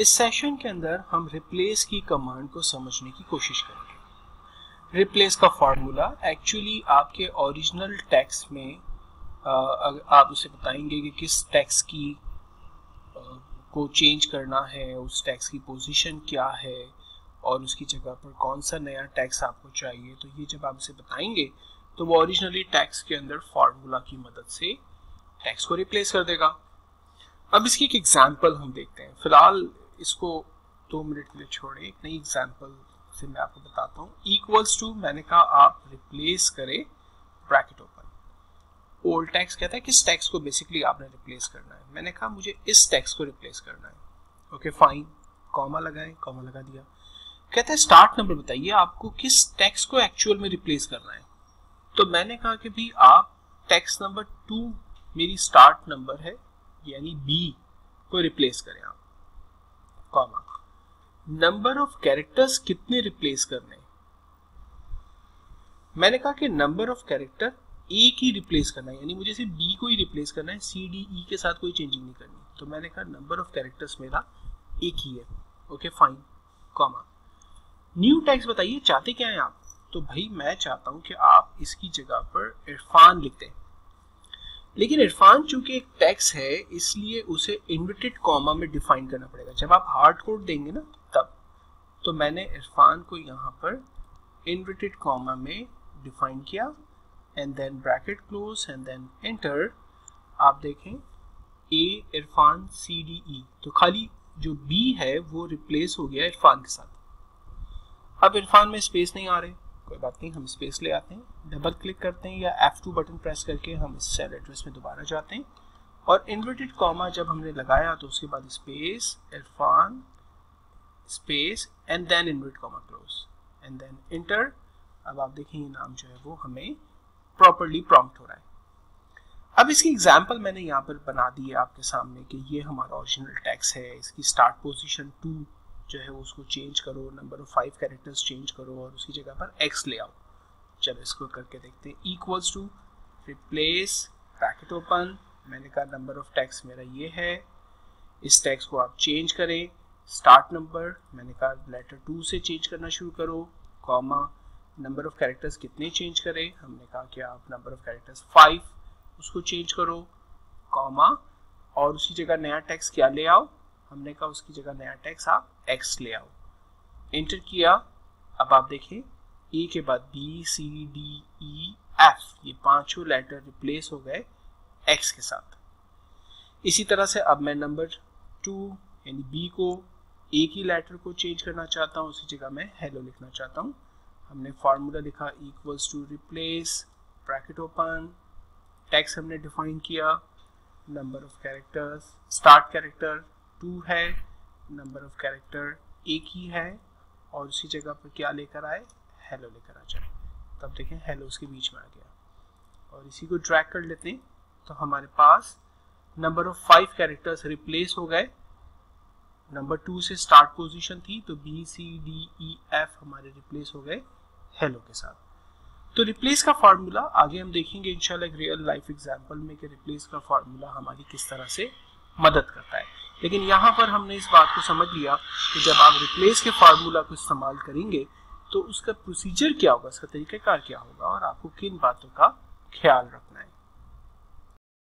इस सेशन के अंदर हम रिप्लेस की कमांड को समझने की कोशिश करेंगे। रिप्लेस का फार्मूला एक्चुअली आपके ओरिजिनल टेक्स्ट में आ, आप उसे बताएँगे कि किस टेक्स्ट की आ, को चेंज करना है उस टेक्स्ट की पोजीशन क्या है और उसकी जगह पर कौन सा नया टैक्स आपको चाहिए। तो ये जब आप उसे बताएँगे तो वो ओरिजिनली टैक्स के अंदर फार्मूला की मदद से टैक्स को रिप्लेस कर देगा। अब इसकी एक एग्जांपल हम देखते हैं। फ़िलहाल इसको दो मिनट के लिए छोड़े। एक नई एग्ज़ाम्पल से मैं आपको बताता हूँ। इक्वल्स टू मैंने कहा आप रिप्लेस करें ब्रैकेट ओपन ओल्ड टैक्स कहता है किस टैक्स को बेसिकली आपने रिप्लेस करना है। मैंने कहा मुझे इस टैक्स को रिप्लेस करना है। ओके फाइन कॉमा लगाए कॉमा लगा दिया। कहता है स्टार्ट नंबर बताइए आपको किस टैक्स को एक्चुअल में रिप्लेस करना है। तो मैंने कहा कि भी आप टैक्स नंबर टू मेरी स्टार्ट नंबर है, यानी बी को रिप्लेस करें आप। कॉमा नंबर ऑफ़ कैरेक्टर्स कितने रिप्लेस करने मैंने कहा कि नंबर ऑफ़ कैरेक्टर एक ही रिप्लेस करना है, यानी मुझे सिर्फ़ डी को ही रिप्लेस करना है सी डी ई के साथ कोई चेंजिंग नहीं करनी। तो मैंने कहा नंबर ऑफ़ कैरेक्टर्स मेरा एक ही है। Okay fine comma new text बताइए, चाहते क्या है आप? तो भाई, मैं चाहता हूँ कि आप इसकी जगह पर इरफान लिखते हैं लेकिन इरफान चूँकि एक टैक्स है, इसलिए उसे इन्वर्टेड कॉमा में डिफाइन करना पड़ेगा। जब आप हार्ड कोड देंगे ना, तब। तो मैंने इरफान को यहाँ पर इन्वर्टेड कॉमा में डिफाइन किया and then bracket close and then enter आप देखें ए इरफान सी डी ई तो खाली जो बी है, वो रिप्लेस हो गया इरफान के साथ। अब इरफान में स्पेस नहीं आ रहे। कोई बात नहीं, हम स्पेस ले आते हैं। डबल क्लिक करते हैं या F2 बटन प्रेस करके हम इस सेल एड्रेस में दोबारा जाते हैं। और इन्वर्टेड कॉमा जब हमने लगाया तो उसके बाद space Irfan space and then invert comma close and then enter अब आप देखें, ये नाम जो है वो हमें प्रॉपरली प्रॉम्प्ट हो रहा है। अब इसकी एग्ज़ाम्पल मैंने यहाँ पर बना दी है आपके सामने कि ये हमारा ओरिजिनल टैक्स है, इसकी स्टार्ट पोजिशन टू जो है उसको चेंज करो number of five characters change करो और उसकी जगह पर एक्स ले आओ। चलो इसको करके देखते हैं। Equals to replace bracket open मैंने कहा नंबर ऑफ़ टैक्स मेरा ये है। इस टैक्स को आप चेंज करें। स्टार्ट नंबर मैंने कहा लेटर टू से चेंज करना शुरू करो। कॉमा नंबर ऑफ़ कैरेक्टर्स कितने चेंज करें? हमने कहा कि आप नंबर ऑफ़ कैरेक्टर्स फाइव उसको चेंज करो। कॉमा और उसी जगह नया टैक्स क्या ले आओ? हमने कहा उसकी जगह नया टैक्स आप एक्स ले आओ। एंटर किया। अब आप देखें ए के बाद B C D E F ये पाँचों लेटर रिप्लेस हो गए एक्स के साथ। इसी तरह से अब मैं नंबर टू यानी बी को एक ही लेटर को चेंज करना चाहता हूँ, उसी जगह मैं हेलो लिखना चाहता हूँ। हमने फार्मूला लिखा equals to replace bracket open text हमने डिफाइन किया number of characters start character two है। नंबर ऑफ़ कैरेक्टर एक ही है और उसी जगह पर क्या लेकर आए? हेलो लेकर आ जाए। तब देखें हेलो उसके बीच में आ गया। और इसी को ट्रैक कर लेते हैं। तो हमारे पास number of five characters replace हो गए। नंबर टू से स्टार्ट पोजीशन थी तो B C D E F हमारे रिप्लेस हो गए हेलो के साथ। तो रिप्लेस का फार्मूला आगे हम देखेंगे, इंशाल्लाह रियल लाइफ एग्जांपल में कि रिप्लेस का फार्मूला हमारी किस तरह से मदद करता है। लेकिन यहाँ पर हमने इस बात को समझ लिया कि जब आप रिप्लेस के फार्मूला को इस्तेमाल करेंगे तो उसका प्रोसीजर क्या होगा, उसका तरीक़ाकार क्या होगा, और आपको किन बातों का ख्याल रखना है।